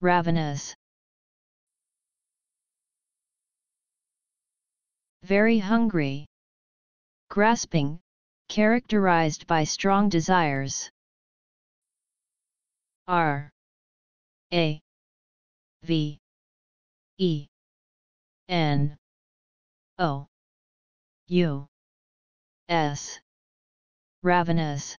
ravenous. Very hungry. Grasping, characterized by strong desires. R. A. V. E. N. O. U. S. Ravenous.